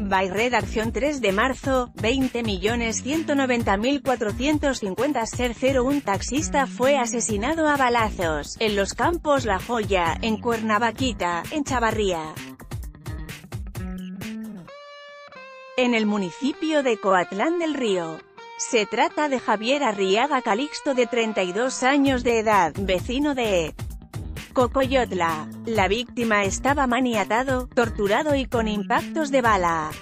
By Redacción 3 de marzo, 20.190.450 Ser 0 Un taxista fue asesinado a balazos, en los campos La Joya, en Cuernavaquita, en Chavarría. En el municipio de Coatlán del Río. Se trata de Javier Arriaga Calixto de 32 años de edad, vecino de Cocoyotla. La víctima estaba maniatado, torturado y con impactos de bala.